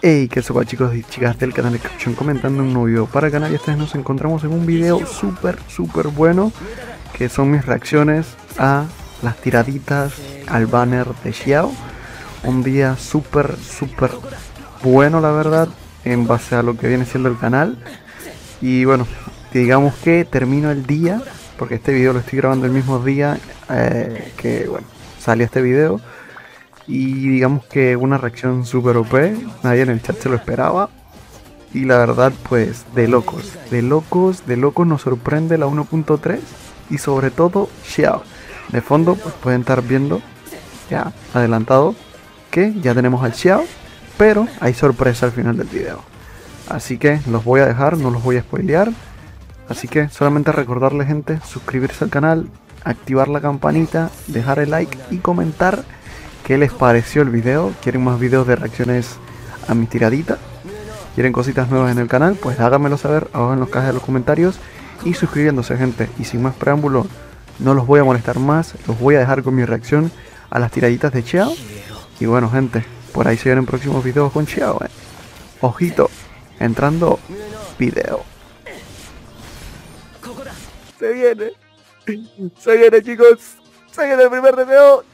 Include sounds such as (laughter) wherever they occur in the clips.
Hey, qué sopa chicos y chicas del canal de Caption comentando un nuevo video para el canal y esta vez nos encontramos en un video súper súper bueno que son mis reacciones a las tiraditas al banner de Xiao. Un día súper súper bueno la verdad en base a lo que viene siendo el canal. Y bueno digamos que termino el día porque este video lo estoy grabando el mismo día eh, que bueno salió este video y digamos que una reacción super OP, nadie en el chat se lo esperaba. Y la verdad, pues de locos, de locos, de locos nos sorprende la 1.3 y sobre todo Xiao. De fondo, pues pueden estar viendo ya adelantado que ya tenemos al Xiao, pero hay sorpresa al final del video. Así que los voy a dejar, no los voy a spoilear. Así que solamente recordarle gente, suscribirse al canal, activar la campanita, dejar el like y comentar qué les pareció el video. ¿Quieren más videos de reacciones a mis tiraditas? ¿Quieren cositas nuevas en el canal? Pues háganmelo saber abajo en los cajas de los comentarios y suscribiéndose gente. Y sin más preámbulo, no los voy a molestar más, los voy a dejar con mi reacción a las tiraditas de Chiao. Y bueno gente, por ahí se vienen próximos videos con Chiao. Eh. Ojito, entrando video. Se viene. Se viene chicos. Se viene el primer video.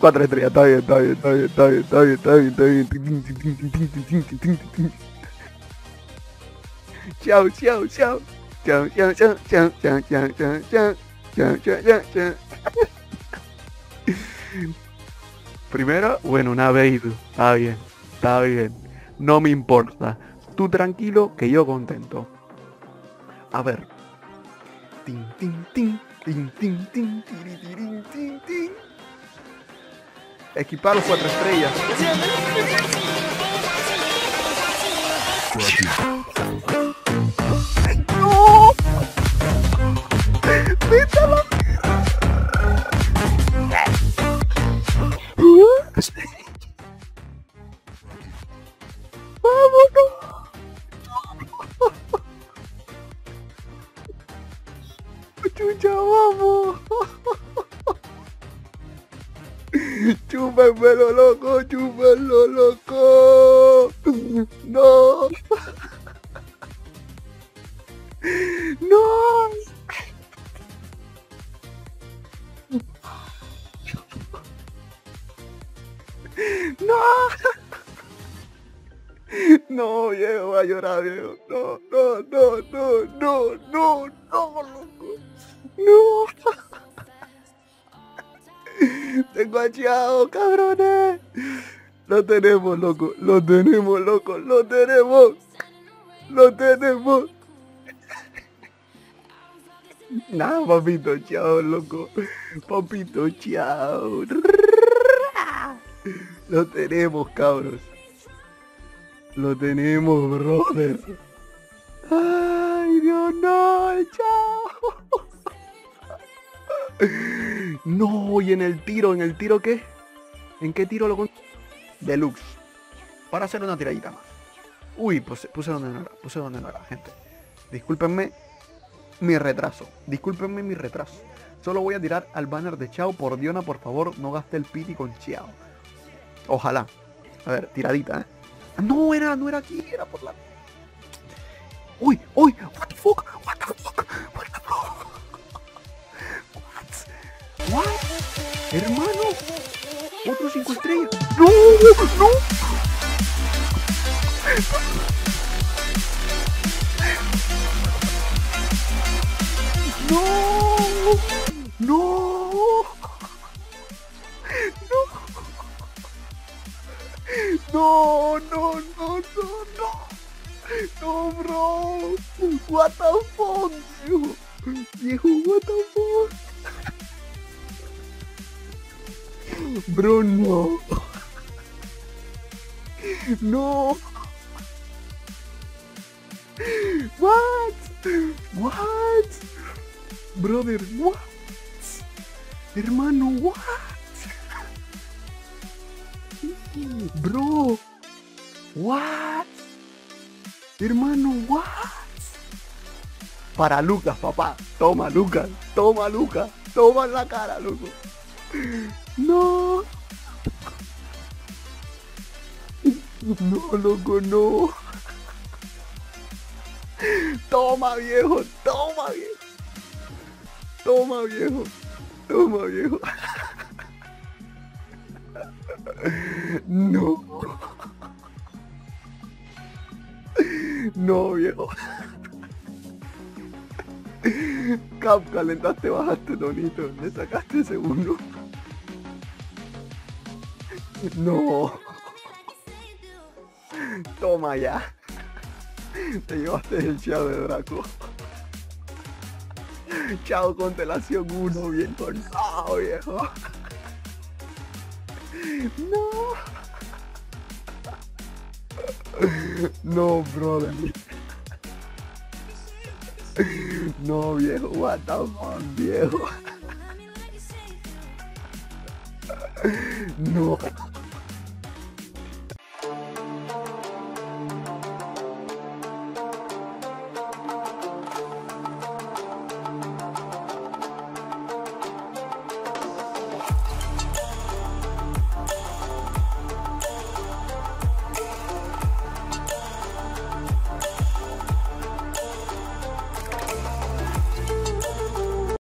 4 estrellas, está bien, está bien, está bien, está bien, está bien, está bien, está bien. Chao, chao, chao. Chao, chao, chao, chao, chao, chao, chao, chao. Chao, chao, chao. Primero, bueno, una baby. Está bien, está bien. No me importa. Tú tranquilo, que yo contento. A ver. Tin, tin, tin, tin, tin, tin, tin, tin, tin. Equipar los cuatro estrellas. ¡No! ¡Vete a la ¡Vámonos! ¡Chucha, vamos! ¡Chúpenmelo, loco! ¡Chúpenlo, loco! ¡No! ¡No! ¡No! No, viejo, voy a llorar, viejo. No, no, no, no, no, no, no, loco. No. (laughs) Tengo a cabrones. Lo tenemos, loco. Lo tenemos, loco. Lo tenemos. Lo tenemos. (laughs) Nada, papito, chao, loco. Papito, chao. (laughs) Lo tenemos, cabros. Lo tenemos, brother. Ay, Dios, no, chao. No, y en el tiro, ¿en el tiro qué? ¿En qué tiro lo con... Deluxe. Para hacer una tiradita más. Uy, puse, puse donde no era, puse donde no era, gente. Discúlpenme mi retraso. Discúlpenme mi retraso. Solo voy a tirar al banner de Chao. Por Diona, por favor, no gaste el piti con Chao. Ojalá. A ver, tiradita, ¿eh? No, era, no era aquí, era por la... Uy, uy, what the fuck, Hermano, otro cinco estrellas. No, no. No, no, no. No, no, no, no, no. Bro. What the fuck, viejo. Viejo, what the fuck. Bro, no. No. What? What? Brother, what? Hermano, what? Bro, what? Hermano, what? Para Lucas, papá. Toma, Lucas. Toma, Lucas. Toma la cara, loco. No. No, loco, no. Toma, viejo, toma, viejo. Toma, viejo. Toma, viejo. No. No, viejo. Cap, calentaste, bajaste, Tonito. Le sacaste segundo. No. Toma ya. Te llevaste el chao de Draco. Chao constelación 1, viejo. No, viejo. No. No, brother. No, viejo. What the fuck, viejo. No.